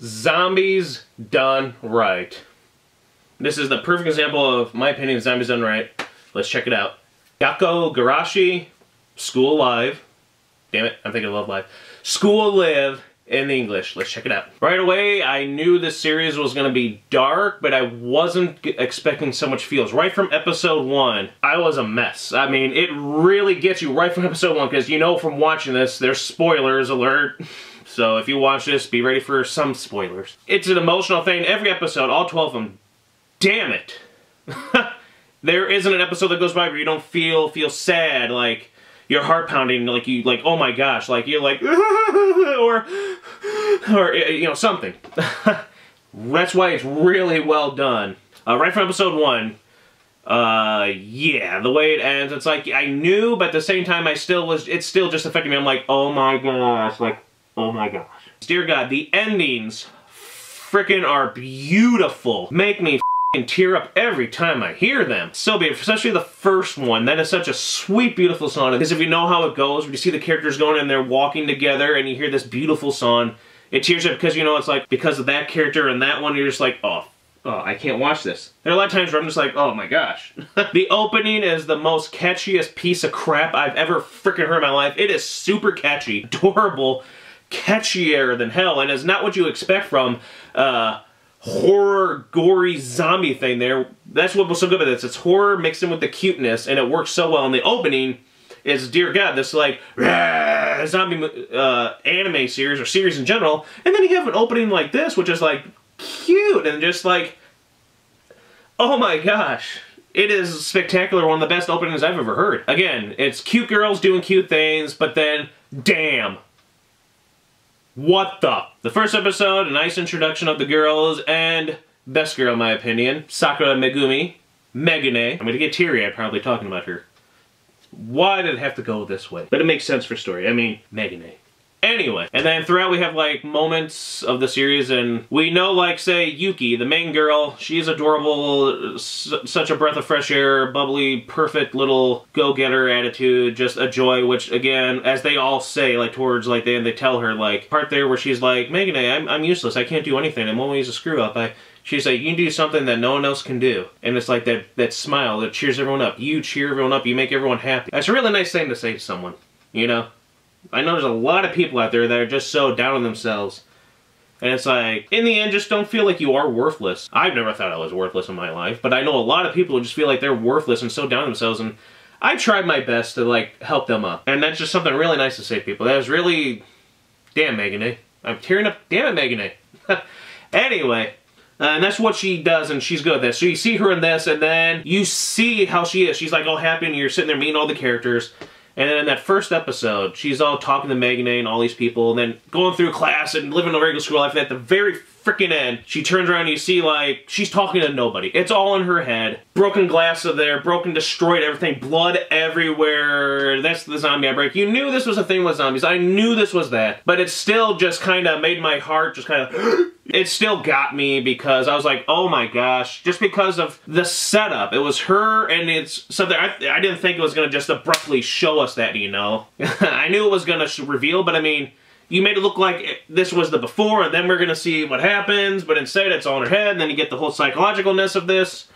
Zombies done right. This is the perfect example of my opinion of zombies done right. Let's check it out. Gakkou Gurashi, School Live. Damn it, I'm thinking Love Live. School Live in English. Let's check it out. Right away, I knew this series was going to be dark, but I wasn't expecting so much feels. Right from episode one, I was a mess. I mean, it really gets you right from episode one, because you know from watching this, there's spoilers alert. So if you watch this, be ready for some spoilers. It's an emotional thing. Every episode, all 12 of them, damn it. there isn't an episode that goes by where you don't feel feel sad, like your heart pounding, like you like oh my gosh, like you're like or or you know something. That's why it's really well done. Uh, right from episode one. Uh, yeah, the way it ends, it's like I knew, but at the same time, I still was. It's still just affecting me. I'm like, oh my gosh, like Oh my gosh. Dear God, the endings freaking are beautiful. Make me tear up every time I hear them. So beautiful, especially the first one. That is such a sweet, beautiful song. Because if you know how it goes, when you see the characters going and they're walking together and you hear this beautiful song, it tears up because you know it's like, because of that character and that one, you're just like, oh, oh, I can't watch this. There are a lot of times where I'm just like, oh my gosh. the opening is the most catchiest piece of crap I've ever freaking heard in my life. It is super catchy, adorable, catchier than hell, and is not what you expect from uh, horror, gory zombie thing there. That's what was so good about this. It's horror mixed in with the cuteness, and it works so well in the opening. Is dear God, this like rah, zombie uh, anime series or series in general, and then you have an opening like this, which is like cute and just like, oh my gosh, it is spectacular. One of the best openings I've ever heard. Again, it's cute girls doing cute things, but then, damn, what the? The first episode, a nice introduction of the girls, and best girl in my opinion, Sakura Megumi, Megu-nee. I'm gonna get teary-eyed probably talking about her. Why did it have to go this way? But it makes sense for story. I mean, Megu-nee. Anyway, and then throughout we have like moments of the series and we know like say Yuki, the main girl, she's adorable, such a breath of fresh air, bubbly, perfect little go-getter attitude, just a joy, which again, as they all say like towards like they, they tell her like part there where she's like, Megu-nee, I'm, I'm useless, I can't do anything, I'm always a screw up, I She's like, you can do something that no one else can do. And it's like that, that smile that cheers everyone up. You cheer everyone up, you make everyone happy. That's a really nice thing to say to someone, you know? I know there's a lot of people out there that are just so down on themselves. And it's like, in the end, just don't feel like you are worthless. I've never thought I was worthless in my life, but I know a lot of people just feel like they're worthless and so down on themselves, and I tried my best to, like, help them up. And that's just something really nice to say to people. That was really... Damn, Megu-nee. I'm tearing up. Damn it, Megan A. anyway, uh, and that's what she does, and she's good at this. So you see her in this, and then you see how she is. She's like all happy, and you're sitting there meeting all the characters. And then in that first episode, she's all talking to Megu-nee and all these people, and then going through class and living a regular school life. And at the very freaking end, she turns around and you see, like, she's talking to nobody. It's all in her head. Broken glass of there, broken, destroyed everything, blood everywhere. That's the zombie outbreak. You knew this was a thing with zombies. I knew this was that. But it still just kind of made my heart just kind of... it still got me because I was like, oh my gosh, just because of the setup. It was her and it's something, I, I didn't think it was going to just abruptly show us that, you know. I knew it was going to reveal, but I mean, you made it look like this was the before and then we're going to see what happens, but instead it's all in her head and then you get the whole psychologicalness of this.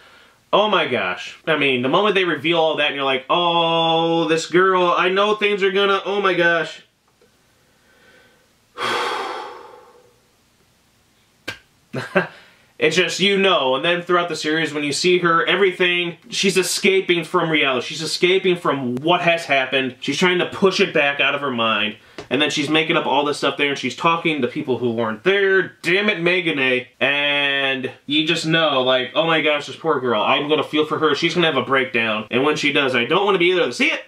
Oh my gosh. I mean, the moment they reveal all that and you're like, oh, this girl, I know things are gonna, oh my gosh. it's just, you know, and then throughout the series, when you see her, everything, she's escaping from reality. She's escaping from what has happened. She's trying to push it back out of her mind. And then she's making up all this stuff there, and she's talking to people who weren't there. Damn it, Megu-nee. And you just know, like, oh my gosh, this poor girl. I'm gonna feel for her. She's gonna have a breakdown. And when she does, I don't want to be there to see it.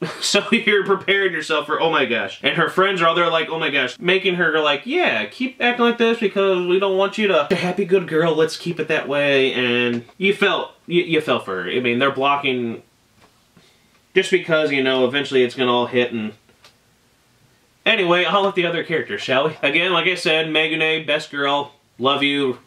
so you're preparing yourself for, oh my gosh. And her friends are all there like, oh my gosh, making her like, yeah, keep acting like this because we don't want you to, happy good girl, let's keep it that way. And you felt, you, you felt for her. I mean, they're blocking just because, you know, eventually it's gonna all hit and Anyway, I'll let the other characters, shall we? Again, like I said, Megu-nee, best girl, love you,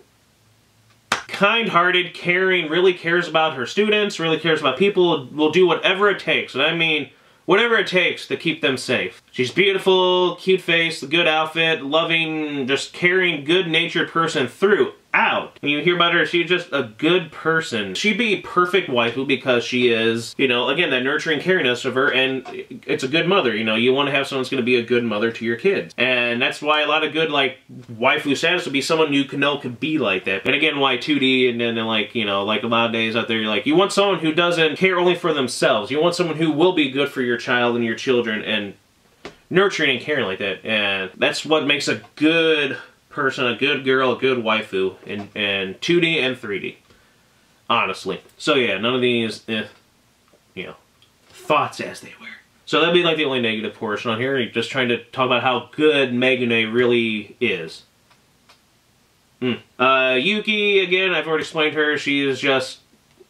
kind-hearted, caring, really cares about her students, really cares about people, will do whatever it takes. And I mean whatever it takes to keep them safe. She's beautiful, cute face, good outfit, loving, just caring, good-natured person through out. When you hear about her, she's just a good person. She'd be perfect waifu because she is, you know, again, that nurturing caringness of her, and it's a good mother, you know, you want to have someone that's going to be a good mother to your kids. And that's why a lot of good, like, waifu status would be someone you can know could be like that. And again, why 2D, and then, like, you know, like a lot of days out there, you're like, you want someone who doesn't care only for themselves. You want someone who will be good for your child and your children, and nurturing and caring like that. And that's what makes a good person, a good girl, a good waifu in, in 2D and 3D. Honestly. So yeah, none of these, eh, you know, thoughts as they were. So that'd be like the only negative portion on here. Just trying to talk about how good Megu-nee really is. Mm. Uh, Yuki, again, I've already explained her. She is just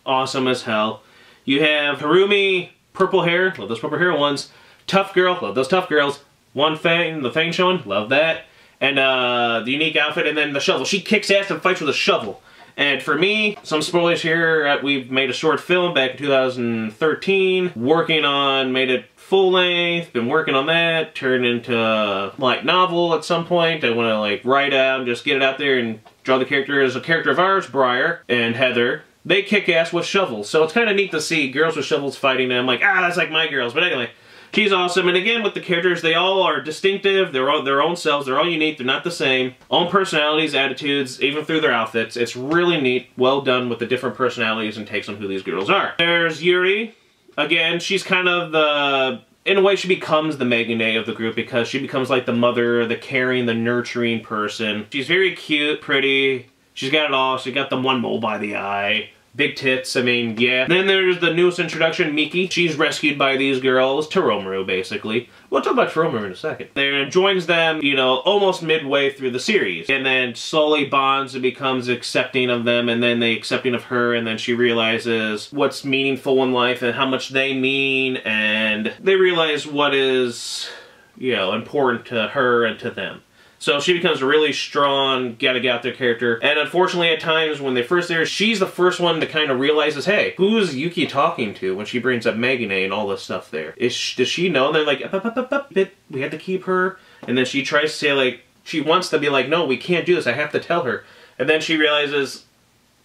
awesome as hell. You have Kurumi, purple hair. Love those purple hair ones. Tough girl. Love those tough girls. One Fang, the Fang showing. Love that and uh, the unique outfit, and then the shovel. She kicks ass and fights with a shovel. And for me, some spoilers here, uh, we've made a short film back in 2013, working on, made it full length, been working on that, turned into a light novel at some point. I want to like write out and just get it out there and draw the character as a character of ours, Briar and Heather. They kick ass with shovels, so it's kind of neat to see girls with shovels fighting, and I'm like, ah, that's like my girls. But anyway, She's awesome, and again, with the characters, they all are distinctive, they're all their own selves, they're all unique, they're not the same. Own personalities, attitudes, even through their outfits. It's really neat, well done with the different personalities and takes on who these girls are. There's Yuri. Again, she's kind of the in a way, she becomes the Megu-nee of the group because she becomes like the mother, the caring, the nurturing person. She's very cute, pretty. She's got it all. She's got the one mole by the eye. Big tits, I mean, yeah. Then there's the newest introduction, Miki. She's rescued by these girls, Taroumaru, basically. We'll talk about Taroumaru in a second. There joins them, you know, almost midway through the series. And then slowly bonds and becomes accepting of them, and then they accepting of her, and then she realizes what's meaningful in life and how much they mean, and they realize what is, you know, important to her and to them. So she becomes a really strong, gotta get out there character. And unfortunately, at times when they first there, she's the first one to kind of realizes, hey, who's Yuki talking to when she brings up Megu-nee and all this stuff there? Is she, does she know? And they're like, up, up, up, up, we had to keep her. And then she tries to say like, she wants to be like, no, we can't do this. I have to tell her. And then she realizes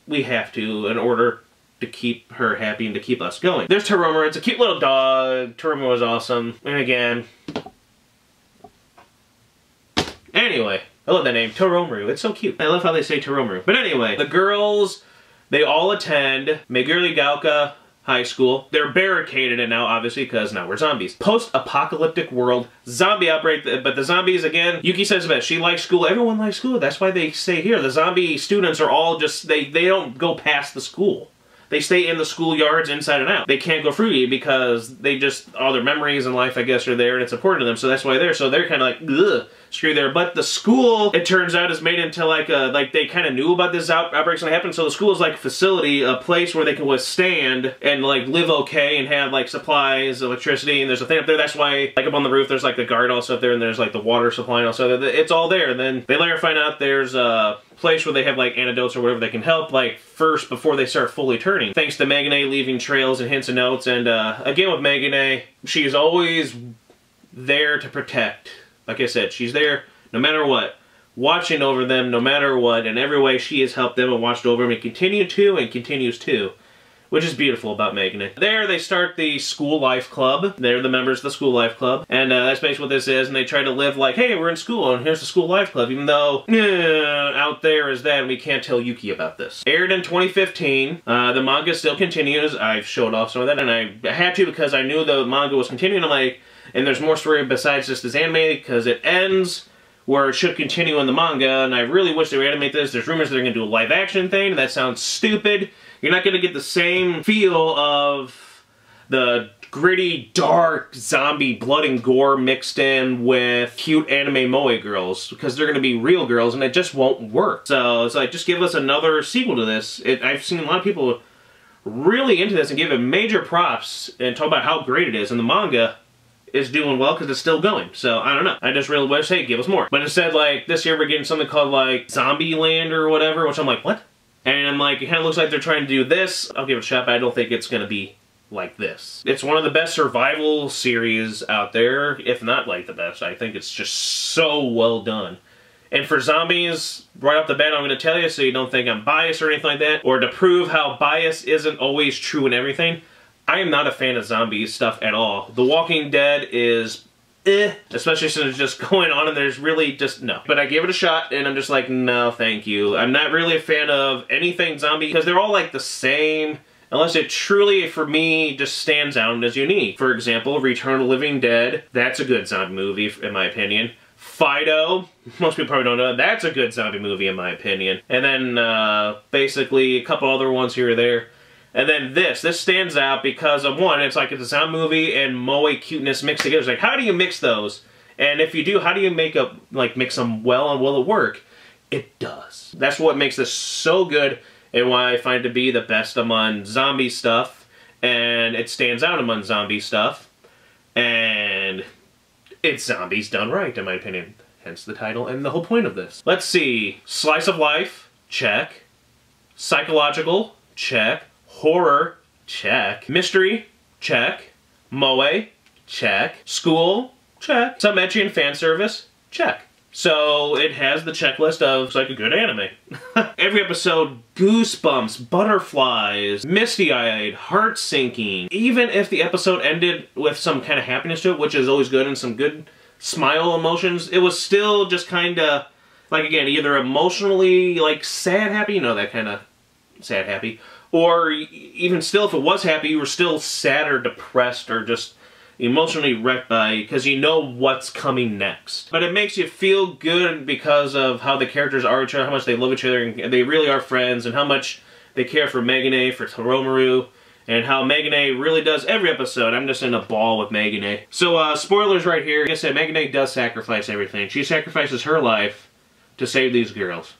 we have to in order to keep her happy and to keep us going. There's Taroumaru. It's a cute little dog. Taroumaru is awesome. And again, Anyway, I love that name, Taroumaru. It's so cute. I love how they say Taroumaru. But anyway, the girls, they all attend Megurigaoka High School. They're barricaded in now, obviously, because now we're zombies. Post-apocalyptic world, zombie outbreak, but the zombies, again, Yuki says about she likes school. Everyone likes school. That's why they stay here. The zombie students are all just, they, they don't go past the school. They stay in the schoolyards inside and out. They can't go fruity because they just, all their memories in life, I guess, are there and it's important to them. So that's why they're. So they're kind of like, ugh, screw there. But the school, it turns out, is made into like a, like they kind of knew about this out outbreaks to happen. So the school is like a facility, a place where they can withstand and like live okay and have like supplies, electricity, and there's a thing up there. That's why, like up on the roof, there's like the guard also up there and there's like the water supply and also, it's all there. And then they later find out there's a, place where they have like antidotes or whatever they can help like first before they start fully turning. Thanks to Megu-nee leaving trails and hints and notes and uh, again with Megu-nee, she's always there to protect. Like I said, she's there no matter what. Watching over them no matter what. In every way she has helped them and watched over them and continued to and continues to which is beautiful about Megu-nee. There, they start the School Life Club. They're the members of the School Life Club, and uh, that's basically what this is, and they try to live like, hey, we're in school, and here's the School Life Club, even though, eh, out there is that, and we can't tell Yuki about this. Aired in 2015, uh, the manga still continues. I've showed off some of that, and I had to because I knew the manga was continuing, I'm like, and there's more story besides just this anime, because it ends where it should continue in the manga, and I really wish they would animate this. There's rumors they're going to do a live action thing, and that sounds stupid. You're not going to get the same feel of the gritty, dark, zombie blood and gore mixed in with cute anime moe girls because they're going to be real girls and it just won't work. So it's like, just give us another sequel to this. It, I've seen a lot of people really into this and give it major props and talk about how great it is. And the manga is doing well because it's still going. So I don't know. I just really wish, hey, give us more. But instead, like, this year we're getting something called, like, Zombie Land or whatever, which I'm like, what? And I'm like, it kind of looks like they're trying to do this. I'll give it a shot, but I don't think it's going to be like this. It's one of the best survival series out there, if not like the best. I think it's just so well done. And for zombies, right off the bat, I'm going to tell you so you don't think I'm biased or anything like that, or to prove how bias isn't always true in everything, I am not a fan of zombie stuff at all. The Walking Dead is eh, especially since it's just going on and there's really just no. But I gave it a shot and I'm just like, no, thank you. I'm not really a fan of anything zombie because they're all like the same unless it truly, for me, just stands out as unique. For example, Return of the Living Dead, that's a good zombie movie, in my opinion. Fido, most people probably don't know, that's a good zombie movie, in my opinion. And then, uh, basically, a couple other ones here or there. And then this, this stands out because of one, it's like it's a sound movie and moe cuteness mixed together. It's like, how do you mix those? And if you do, how do you make up, like, mix them well and will it work? It does. That's what makes this so good and why I find it to be the best among zombie stuff. And it stands out among zombie stuff. And it's zombies done right, in my opinion. Hence the title and the whole point of this. Let's see. Slice of life, check. Psychological, check. Horror, check. Mystery, check. Moe, check. School, check. Some ecchi and fan service, check. So it has the checklist of like a good anime. Every episode, goosebumps, butterflies, misty-eyed, heart-sinking. Even if the episode ended with some kind of happiness to it, which is always good and some good smile emotions, it was still just kind of, like again, either emotionally, like sad happy, you know, that kind of sad happy, or even still, if it was happy, you were still sad or depressed or just emotionally wrecked by because you know what's coming next. But it makes you feel good because of how the characters are each other, how much they love each other, and they really are friends, and how much they care for Megu-nee, for Taroumaru, and how Megu-nee really does every episode. I'm just in a ball with Megu-nee. So, uh, spoilers right here. Like I said, Megu-nee does sacrifice everything. She sacrifices her life to save these girls.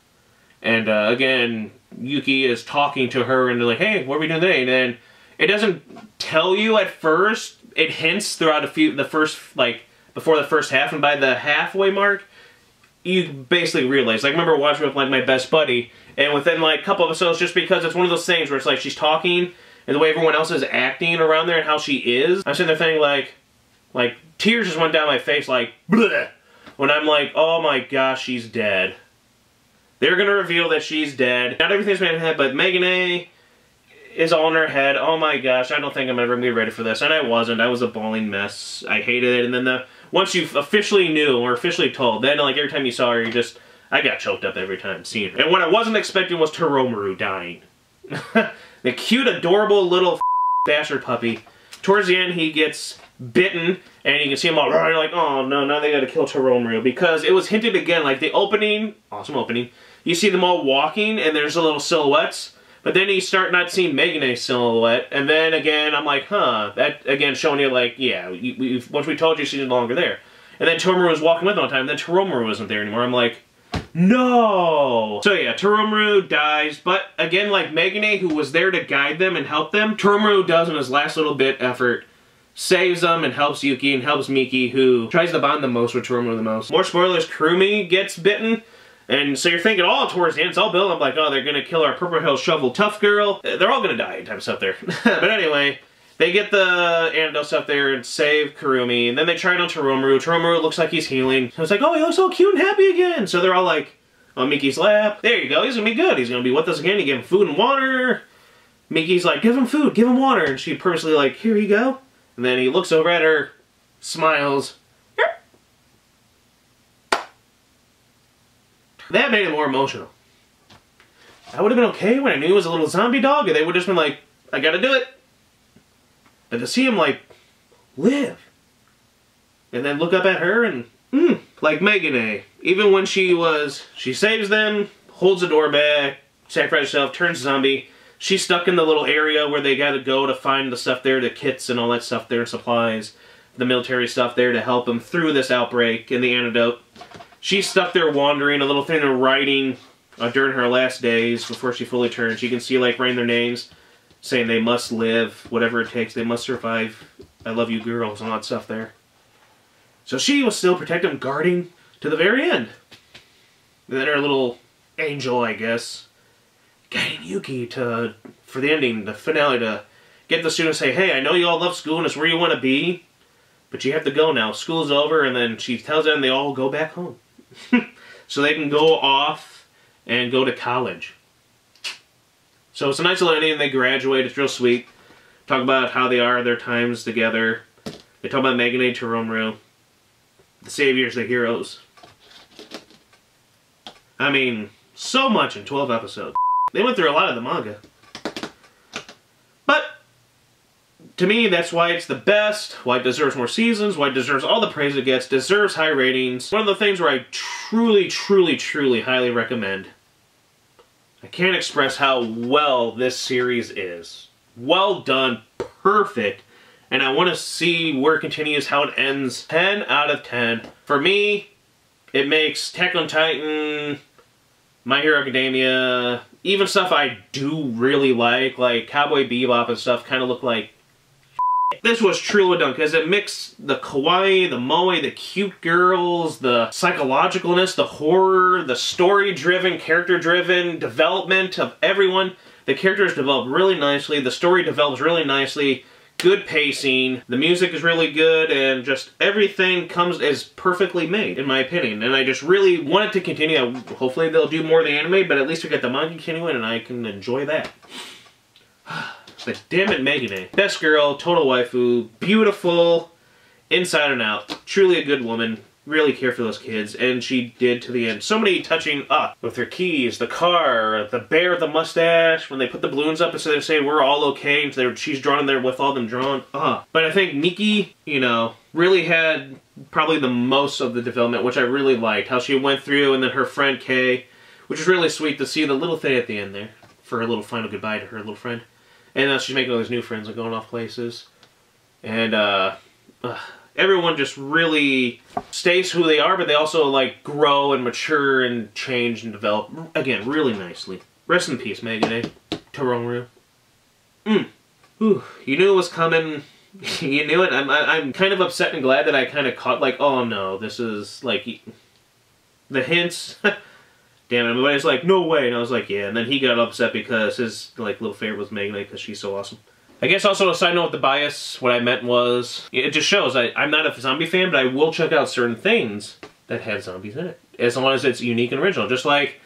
And, uh, again, Yuki is talking to her and they're like, hey, what are we doing today? And then it doesn't tell you at first it hints throughout a few the first like before the first half, and by the halfway mark, you basically realize. Like, I remember watching with like my best buddy, and within like a couple episodes, just because it's one of those things where it's like she's talking and the way everyone else is acting around there and how she is, I'm sitting there thinking like, like tears just went down my face, like bleh, when I'm like, oh my gosh, she's dead. They're gonna reveal that she's dead. Not everything's made in head, but Megu-nee is all in her head. Oh my gosh, I don't think I'm ever gonna be ready for this. And I wasn't. I was a bawling mess. I hated it. And then the once you officially knew or officially told, then like every time you saw her, you just I got choked up every time seeing her. And what I wasn't expecting was Taroumaru dying. the cute, adorable little bastard puppy. Towards the end, he gets bitten, and you can see him all like, oh no, now they gotta kill Taroumaru. Because it was hinted again, like the opening, awesome opening, you see them all walking, and there's a little silhouettes, but then you start not seeing Megu-nee's silhouette, and then again, I'm like, huh, that again showing you like, yeah, you, once we told you she's no longer there. And then Taroumaru was walking with all the time, and then Taroumaru wasn't there anymore. I'm like, no! So yeah, Taroumaru dies, but again, like Megu-nee, who was there to guide them and help them, Taroumaru does in his last little bit effort, saves them and helps Yuki and helps Miki, who tries to bond the most with Taroumaru the most. More spoilers, Kurumi gets bitten, and so you're thinking all towards the end, it's all built up like, oh, they're gonna kill our Purple Hill Shovel Tough Girl. They're all gonna die type stuff there. but anyway, they get the antidote stuff there and save Kurumi, and then they try it on Taroumaru. Taroumaru looks like he's healing. So it's like, oh, he looks all cute and happy again. So they're all like on Miki's lap. There you go, he's gonna be good. He's gonna be with us again. You give him food and water. Miki's like, give him food, give him water. And she purposely like, here you go. And then he looks over at her, smiles, That made it more emotional. I would have been okay when I knew it was a little zombie dog, and they would have just been like, I gotta do it. But to see him, like, live. And then look up at her and, mm, like Megu-nee. Even when she was, she saves them, holds the door back, sacrifices herself, turns zombie. She's stuck in the little area where they gotta go to find the stuff there, the kits and all that stuff there, supplies, the military stuff there to help them through this outbreak and the antidote she's stuck there wandering, a little thing of writing uh, during her last days before she fully turns. You can see like writing their names, saying they must live, whatever it takes, they must survive. I love you girls, and all that stuff there. So she was still protecting, guarding to the very end. And then her little angel, I guess, guiding Yuki to for the ending, the finale to get the students say, hey, I know you all love school and it's where you want to be, but you have to go now. School's over, and then she tells them they all go back home. so they can go off and go to college. So it's a nice little ending. They graduate. It's real sweet. Talk about how they are, their times together. They talk about Megu-nee Taroumaru. The saviors, the heroes. I mean, so much in 12 episodes. They went through a lot of the manga. But, to me, that's why it's the best, why it deserves more seasons, why it deserves all the praise it gets, deserves high ratings. One of the things where I truly, truly, truly highly recommend I can't express how well this series is. Well done, perfect, and I want to see where it continues, how it ends. 10 out of 10. For me, it makes Attack on Titan, My Hero Academia, even stuff I do really like, like Cowboy Bebop and stuff, kind of look like this was truly done because it mixed the kawaii, the moe, the cute girls, the psychologicalness, the horror, the story-driven, character-driven development of everyone. The characters develop really nicely, the story develops really nicely, good pacing, the music is really good, and just everything comes as perfectly made, in my opinion. And I just really want it to continue. Hopefully they'll do more of the anime, but at least we get the manga continuing, and I can enjoy that. But damn it, Megu-nee. Best girl, total waifu, beautiful, inside and out. Truly a good woman. Really care for those kids, and she did to the end. So many touching up with her keys, the car, the bear, the mustache. When they put the balloons up instead of saying we're all okay, and she's drawn in there with all them drawn. Ah, but I think Miki, you know, really had probably the most of the development, which I really liked. How she went through, and then her friend Kay, which is really sweet to see the little thing at the end there for her little final goodbye to her little friend. And now she's making all these new friends and going off places. And uh, uh, everyone just really stays who they are, but they also like grow and mature and change and develop. Again, really nicely. Rest in peace, Megu-nee. Taroumaru. Mm. Ooh, you knew it was coming. you knew it. I'm, I'm kind of upset and glad that I kind of caught, like, oh no, this is, like, the hints. damn it, everybody's like, no way. And I was like, yeah. And then he got upset because his like little favorite was Megu-nee because she's so awesome. I guess also a side note with the bias, what I meant was, it just shows I, I'm not a zombie fan, but I will check out certain things that have zombies in it. As long as it's unique and original. Just like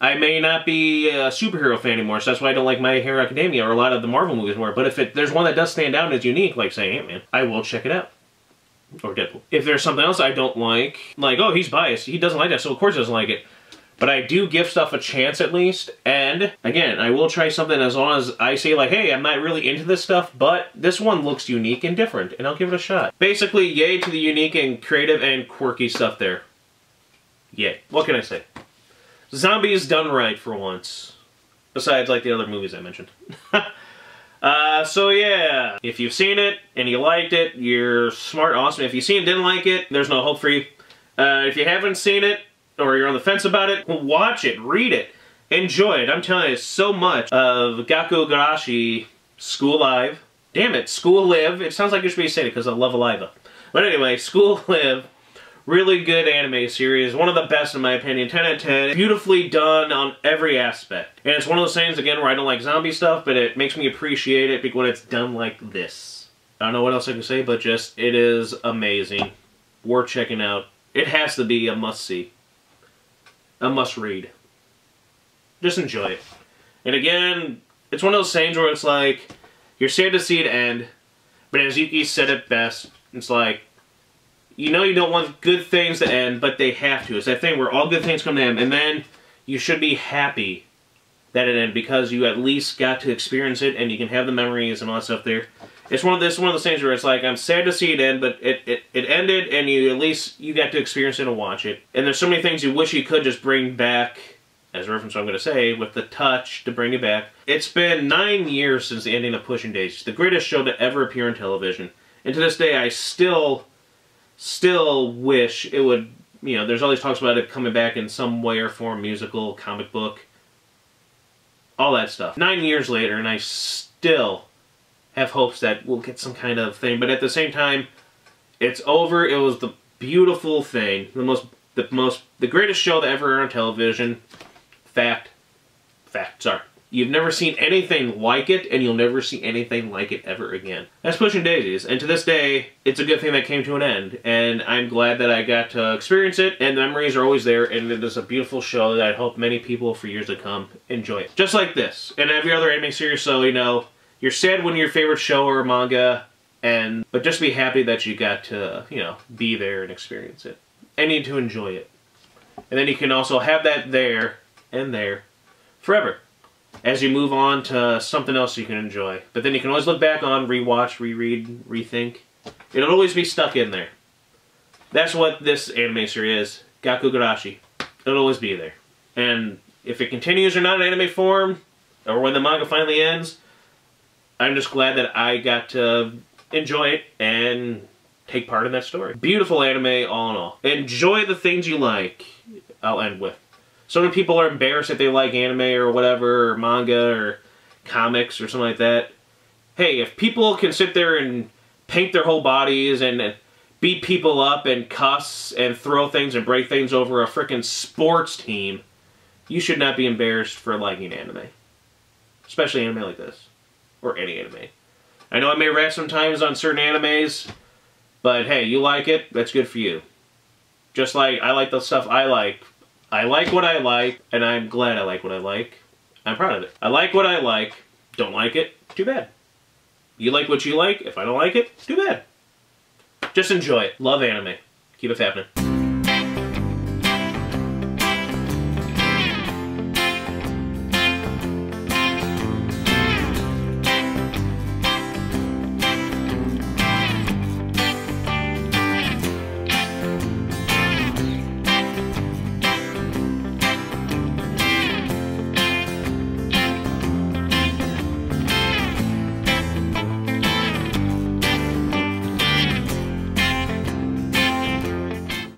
I may not be a superhero fan anymore, so that's why I don't like My Hero Academia or a lot of the Marvel movies more. But if it, there's one that does stand out and is unique, like say Ant-Man, I will check it out. Or Deadpool. If there's something else I don't like, like, oh, he's biased, he doesn't like that, so of course he doesn't like it. But I do give stuff a chance at least, and again, I will try something as long as I say like, hey, I'm not really into this stuff, but this one looks unique and different, and I'll give it a shot. Basically, yay to the unique and creative and quirky stuff there. Yay. What can I say? Zombies done right for once. Besides, like, the other movies I mentioned. uh, so yeah, if you've seen it and you liked it, you're smart, awesome. If you've seen it didn't like it, there's no hope for you. Uh, if you haven't seen it, or you're on the fence about it, watch it, read it, enjoy it. I'm telling you so much of Gakkou Gurashi School Live. Damn it, School Live. It sounds like it should be saying it because I love Aliva. But anyway, School Live. Really good anime series. One of the best in my opinion. 10 out of 10. Beautifully done on every aspect. And it's one of those things, again, where I don't like zombie stuff, but it makes me appreciate it because when it's done like this. I don't know what else I can say, but just, it is amazing. Worth checking out. It has to be a must-see a must read. Just enjoy it. And again, it's one of those things where it's like, you're sad to see it end, but as Yuki said it best, it's like, you know you don't want good things to end, but they have to. It's that thing where all good things come to end, and then you should be happy that it ended because you at least got to experience it and you can have the memories and all that stuff there. It's one of this one of those things where it's like I'm sad to see it end, but it, it, it ended and you at least you got to experience it and watch it. And there's so many things you wish you could just bring back as a reference I'm going to say, with the touch to bring it back. It's been nine years since the ending of Pushing Daisies, the greatest show to ever appear on television. And to this day, I still, still wish it would, you know, there's all these talks about it coming back in some way or form, musical, comic book, all that stuff. Nine years later, and I still have hopes that we'll get some kind of thing. But at the same time, it's over. It was the beautiful thing, the most, the most, the greatest show that ever aired on television. Fact, fact. Sorry, You've never seen anything like it, and you'll never see anything like it ever again. That's Pushing Daisies, and to this day, it's a good thing that came to an end, and I'm glad that I got to experience it, and the memories are always there, and it is a beautiful show that I hope many people for years to come enjoy it. Just like this, and every other anime series, so you know, you're sad when your favorite show or manga, and but just be happy that you got to, you know, be there and experience it. And need to enjoy it. And then you can also have that there and there forever as you move on to something else you can enjoy. But then you can always look back on, rewatch, reread, rethink. It'll always be stuck in there. That's what this anime series is. Gakkougurashi. It'll always be there. And if it continues or not in anime form, or when the manga finally ends, I'm just glad that I got to enjoy it and take part in that story. Beautiful anime all in all. Enjoy the things you like. I'll end with. So many people are embarrassed if they like anime or whatever, or manga or comics or something like that. Hey, if people can sit there and paint their whole bodies and beat people up and cuss and throw things and break things over a freaking sports team, you should not be embarrassed for liking anime. Especially anime like this. Or any anime. I know I may rant sometimes on certain animes, but hey, you like it, that's good for you. Just like I like the stuff I like, I like what I like, and I'm glad I like what I like. I'm proud of it. I like what I like. Don't like it? Too bad. You like what you like. If I don't like it, too bad. Just enjoy it. Love anime. Keep it happening.